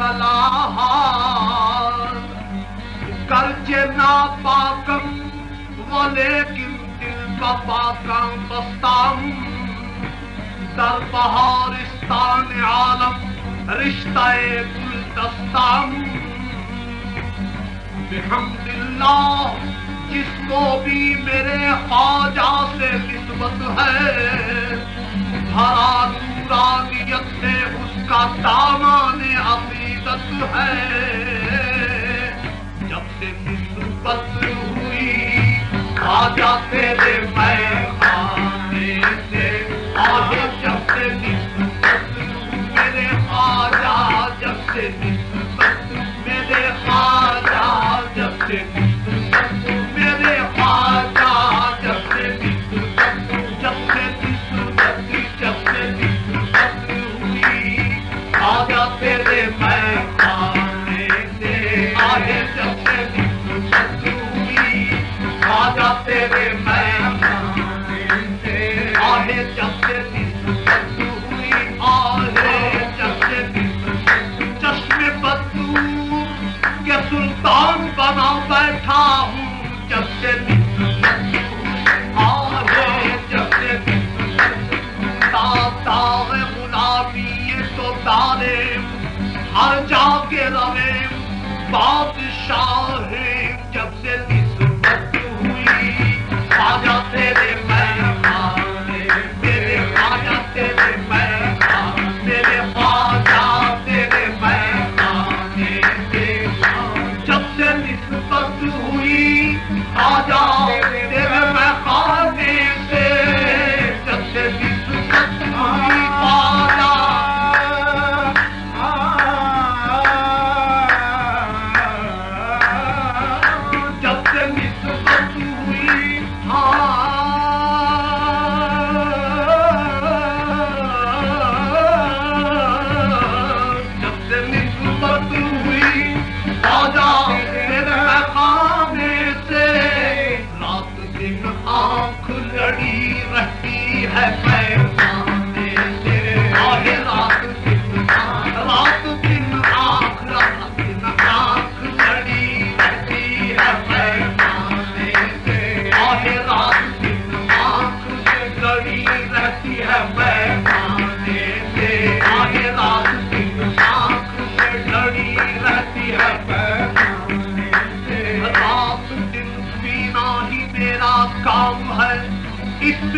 يرزقني صلاحا گرچہ ناپاکم ولیکن دل کا پاکم بستام در بہارستان عالم، رشتہ گل دستام بحمد اللہ جس کو بھی میرے خواجہ سے نسبت ہے، ہرا نورانیت سے اس کا دامان عقیدت ہے جب سے نسبت ہوئی خواجہ تیرے میں خانے سے بادشاہ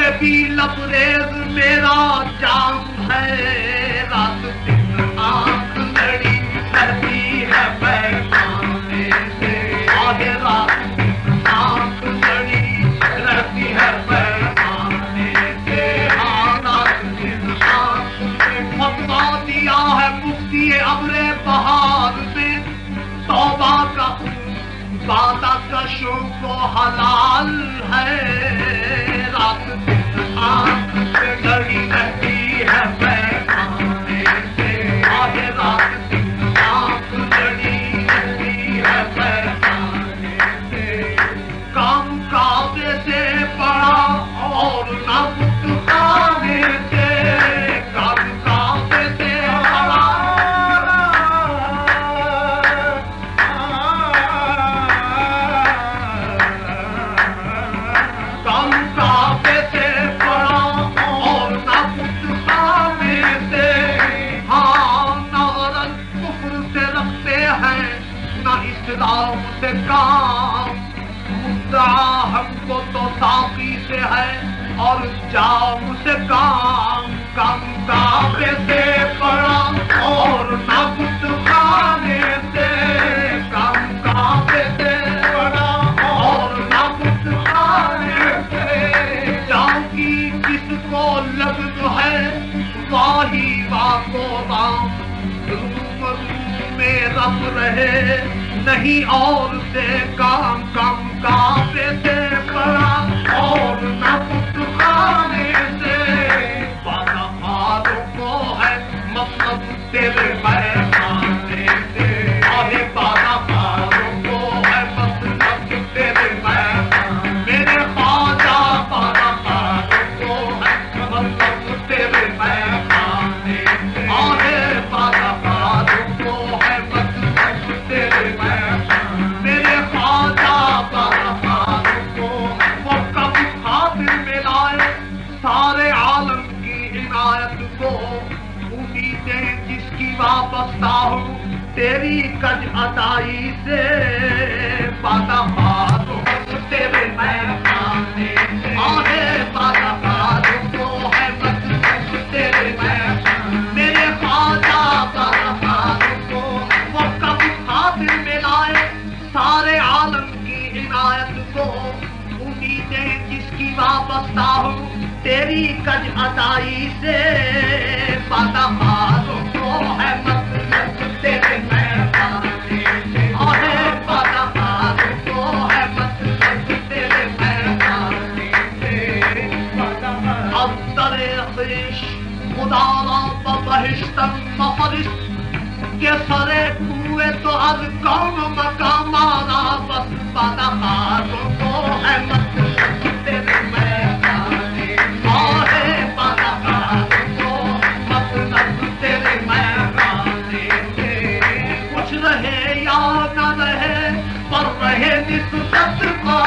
سے بھی لبریز میرا جام ہے، رات دن آنکھ لڑی ہے پیمانے سے۔ رات دن آنکھ لڑی ہے پیمانے سے۔ رات دن آنکھ فتوا دیا ہے مفتی بہار میں توبہ کا بادہ کا شوق و حلال ہے۔ سے کام ہم کو تو ساقی سے ہے اور جام سے کام کم کافے سے پڑا اور نبت کھانے سے کم کافے سے پڑا اور نبت کھانے سے جام کی کس کو لفظ ہے واہی واہ کو باہ روم میں رب رہے نہیں اور سے کام سکتا ہوں، تیری کج عطائی سے پاتا ہاتھوں تیرے میں خانے آنے پاتا ہاتھوں ہے تیرے میرے خواجہ پاتا ہاتھوں کو وہ کب خاطر میں لائے سارے عالم کی عنایت کو، امیدیں جس کی وابستہ ہوں، تیری کج عطائی سے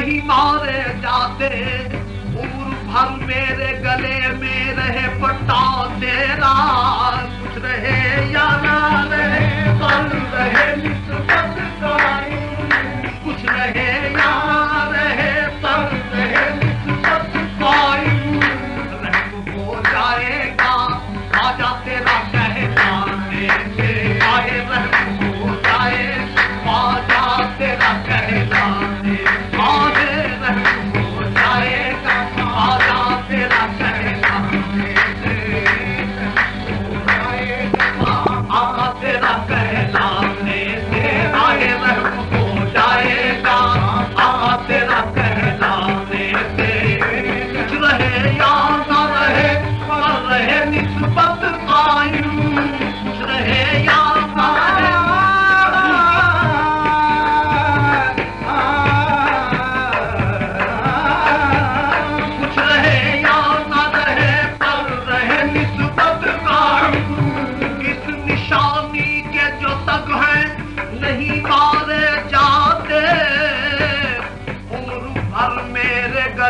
نہیں مارے جاتے۔ عمر بھر میرے گلے میں رہے، پٹا تیرا۔ کچھ رہے یا نہ رہے پل رہے نسبت کا۔ کچھ رہے یا